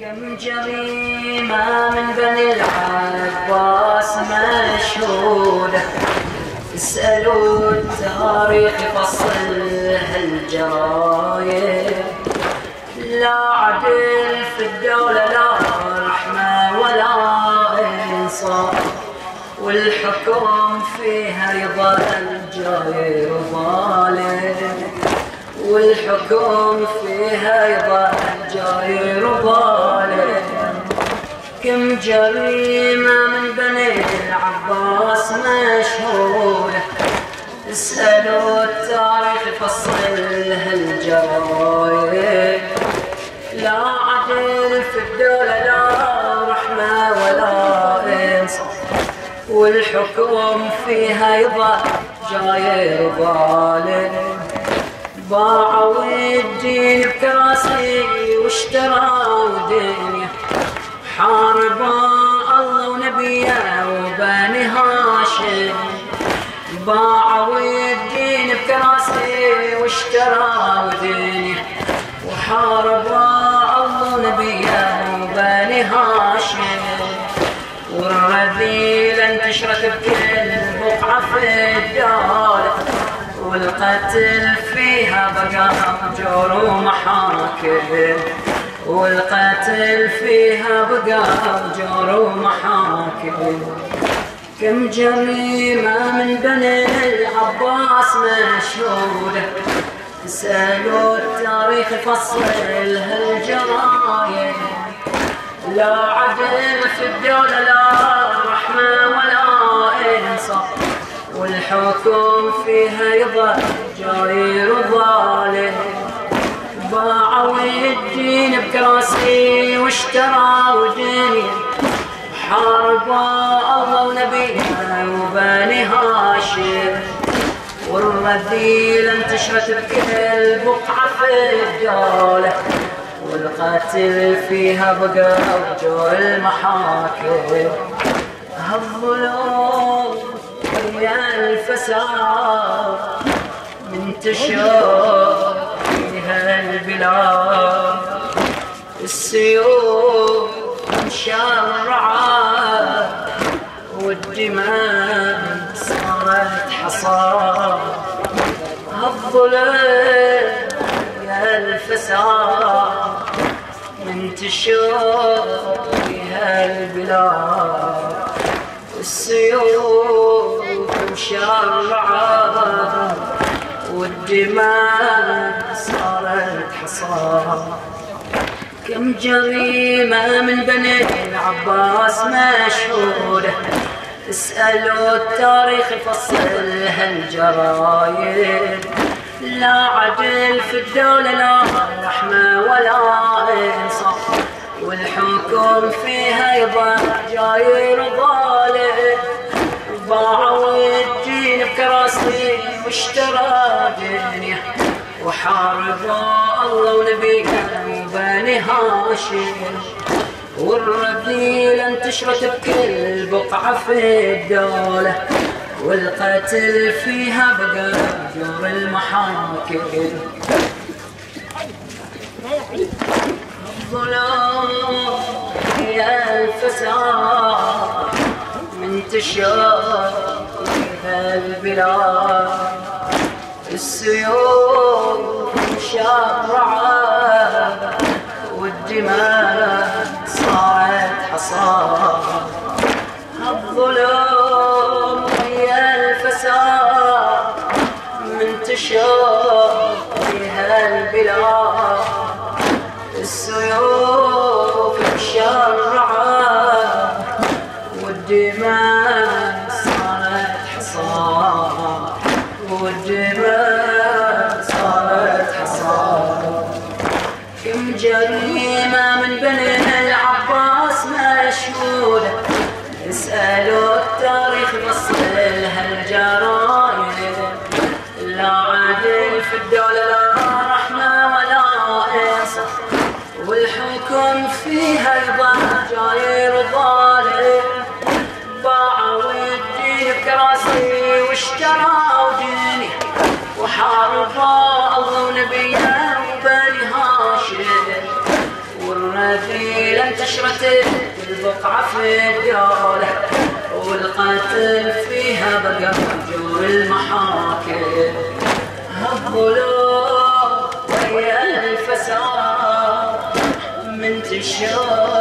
كم جريمة من بني العباس مشهودة اسألوا التاريخ فصل هالجرايم لا عدل في الدولة لا رحمة ولا إنصاف والحكم فيها يظل الجاير ظالم والحكم فيها يظل الجاير ظالم كم جريمة من بني العباس مشهورة. اسألوا التاريخ فصل هالجرايم لا عدل في الدولة لا رحمة ولا إنصاف. والحكم فيها يظل جاير ظالم باعوا الدين بكراسي واشتروا دنيا حاربوا الله ونبيه وبني هاشم. باعوا الدين بكراسي واشتروا دنيا وحاربوا الله ونبيه وبني هاشم. والرذيلة انتشرت بكل بقعة في الدار. والقتل فيها بقى جور ومحاكم والقتل فيها بقى جور ومحاكم. كم جريمة من بني العباس مشهودة اسألوا التاريخ فصل هالجرايم لا عدل في الدولة لا رحمة ولا إنصاف. والحكم فيها يظل جاير ظالم. باعوا الدين بكراسي واشتروا دنيا حاربوا الله ونبيه وبني هاشم. والرذيلة انتشرت بكل بقعة في الدولة. والقتل فيها بقى وجور المحاكم. هالظلم ويا الفساد. منتشر البلاد السيوف مشرعة والدماء صارت حصاد هالظلم يا الفساد منتشر فيها البلاد السيوف مشرعة والدماء صارت حصاد كم جريمة من بني العباس مشهورة اسألوا التاريخ فصل هالجرايم لا عدل في الدولة لا رحمة ولا إنصاف والحكم فيها يظل جاير ظالم باعوا الدين بكراسي واشترى دنيا. وحاربوا الله ونبيه وبني هاشم. والرذيلة انتشرت بكل بقعة في الدولة والقتل فيها بقى جور المحاكم. الظلام يا الفساد منتشر فيها البلاد. السيوف مشرعة والدماء صارت حصاد الظلم يا الفساد منتشر فيها البلاد. السيوف مشرعة والدماء والحكم فيها يظل جاير ظالم باعوا الدين بكراسي واشتروا دنيا وحاربوا الله ونبيه وبني هاشم. والرذيلة انتشرت البقعة في الدولة والقتل فيها بقى جو المحاكم. الظلوم من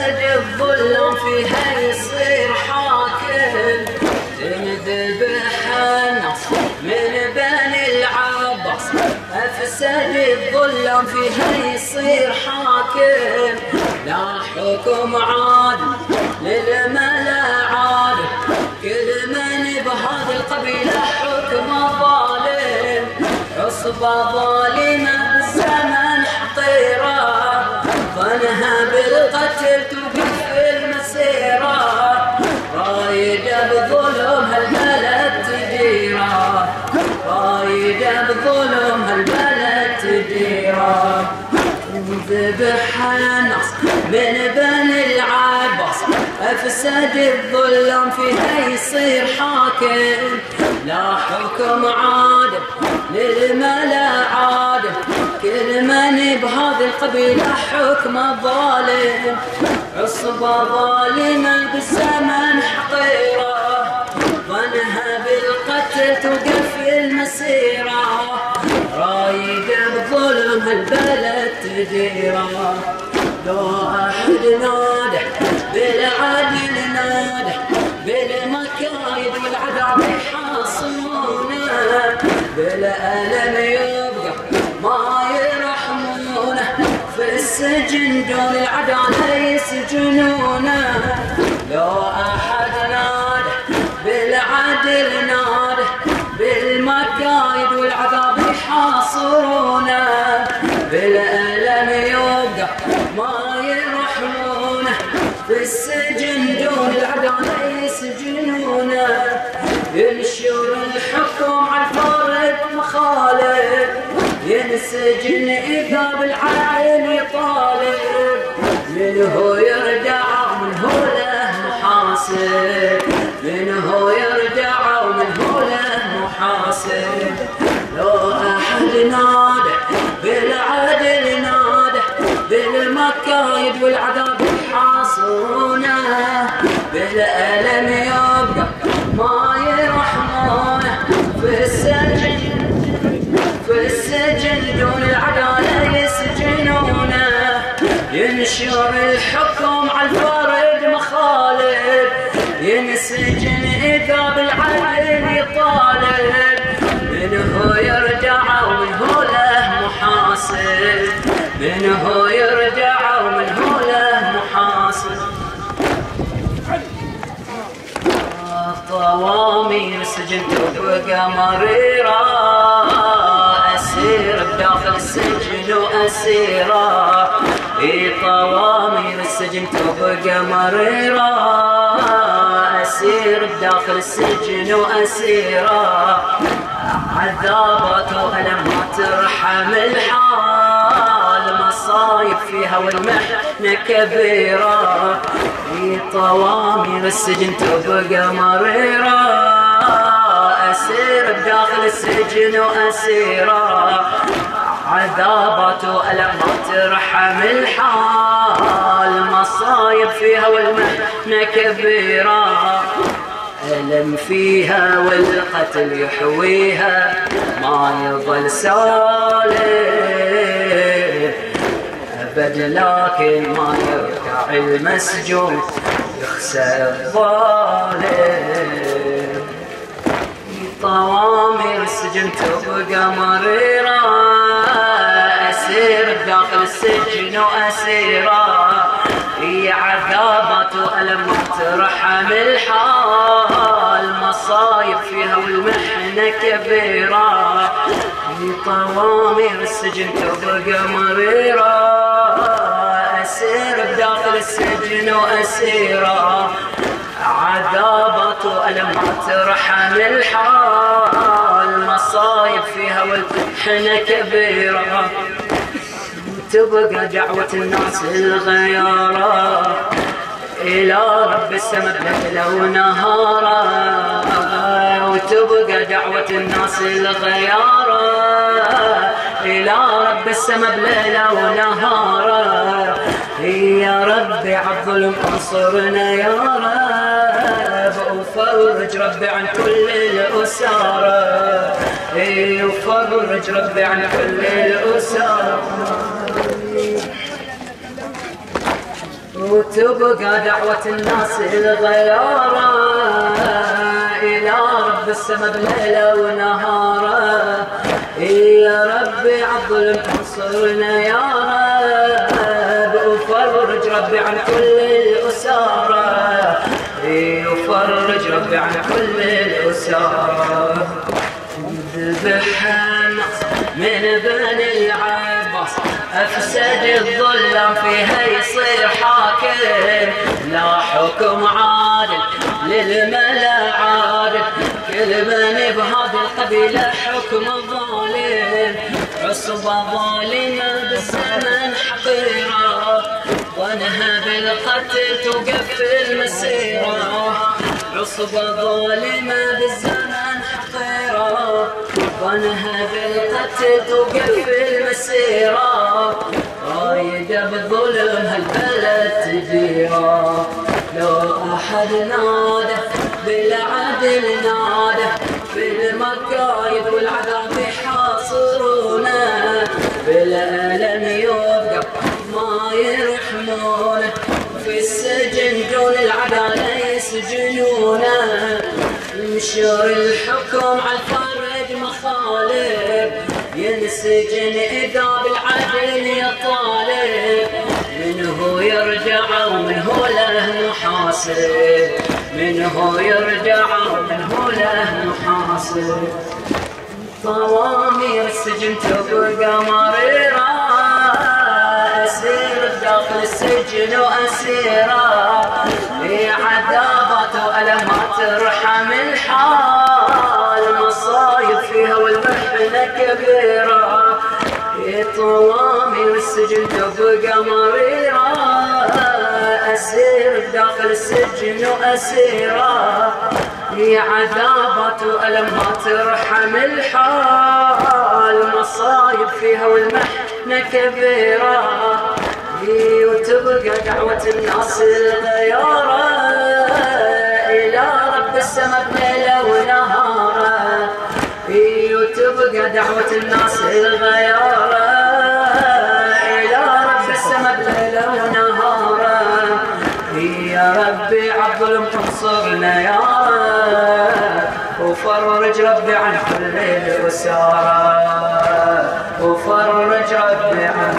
افسد الظلم يصير حاكم. من بني العباس. أفسد الظلم فيها يصير حاكم. لا حكم عادل للملا عادل كل من بهذه القبيلة حكم ظالم. عصبة ظالمة بالزمن حقيرة. ظنها ذبح ناس من بني العباس. أفسد الظلم فيها يصير حاكم. لا حكم عادل للملأ عادل كل من بهذه القبيلة حكم ظالم. عصبة ظالمة بالزمن حقيرة. ظنها بالقتل توقف المسيرة. بظلم هالبلد تديرة لو أحد نادح بالعدل نادح بالمكايد والعذاب يحاصرونه. بالألم يبقى ما يرحمونه. في السجن دون العدالة يسجنونه. لو أحد يحاصرونه بالألم يبقى ما يرحمونه في السجن دون العدالة يسجنونه ينشر الحكم على الفرد مخالف. ينسجن إذا بالعين يطالب من هو يرجع ومن هو له محاسب من هو هو محاسب لو أحد نادح بالعدل نادح بالمكايد والعذاب يحاصرونه بالألم يبقى ما يرحمونه في السجن في السجن دون العدالة يسجنونه ينشر الحكم على الفرد مخالف. ينسجن إذا بالعدل يطالب من هو يرجع ومن هو له محاسب من هو يرجع ومن هو له محاسب طوامي سجن تبقى مريرة أسير بداخل السجن وأسيرة. في طوامي السجن تبقى أسير بداخل السجن وأسيرة. عذابات وألم ما ترحم الحال. مصايب فيها والمحنة كبيرة. في طوامير السجن تبقى مريرة. أسير بداخل السجن وأسيرة. عذابات وألم ما ترحم الحال. مصايب فيها والمحنة كبيرة. ألم فيها والقتل يحويها ما يظل سالم أبد لكن ما يرجع المسجون يخسى الظالم. طوامر السجن تبقى مريرة السجن وأسيرا هي عذابات وألم ترحم الحال مصايب فيها والمحنة كبيرة. في طوامير السجن تبقى مريرة. أسير بداخل السجن وأسيرة. عذابات وألم ترحم الحال مصايب فيها والمحنة كبيرة. تبقى دعوة الناس الغيارة إلى رب السماء ليلا ونهارا وتبقى دعوة الناس الغيارة إلى رب السماء بليلة ونهارا يا ربي عالظلم انصرنا يا رب. وفرج ربي عن كل الأسارة وفرج ربي عن كل الأسارة وتبقى دعوة الناس الغيارة إلى رب السماء بليلة ونهارا يا ربي عالظلم انصرنا يا رب وفرج ربي عن كل الأسارة وفرج ربي عن كل الأسارة ذبح الناس من بني العباس أفسد الظلم فيها يصير حاكم. لا حكم عادل للملا عادل كل من بهذه القبيلة حكم ظالم عصبة ظالمة بالزمن حقيرة. ظنها بالقتل توقف المسيرة عصبة ظالمة بالزمن حقيرة. ظنها بالقتل توقف المسيرة. رايدة بالظلم هالبلد تديرة. لو أحد نادى بالعدل نادى بالمكايد والعذاب يحاصرونا بالألم يوقف ما يرحمونه. في السجن دون العدالة يسجنونه. ينشر الحكم على ينسجن إذا بالعدل يطالب. منه يرجع ومنه له محاسب منه يرجع ومنه له محاسب طوامير السجن تبقى مريرة. أسير داخل السجن وأسيرة. في عذابات وألمات ترحم الحال. مصايب فيها والمحنة كبيرة في طوامير السجن تبقى مريرة أسير داخل السجن وأسيرة هي عذابات وألمها ترحم الحال. مصايب فيها والمحنة كبيرة. هي وتبقى دعوة الناس الغيارة إلى رب السماء بليلة ونهارا هي وتبقى دعوة الناس الغيارة تنصرنا يا وفرج ربي عن كل الأسارة وفرج ربي عن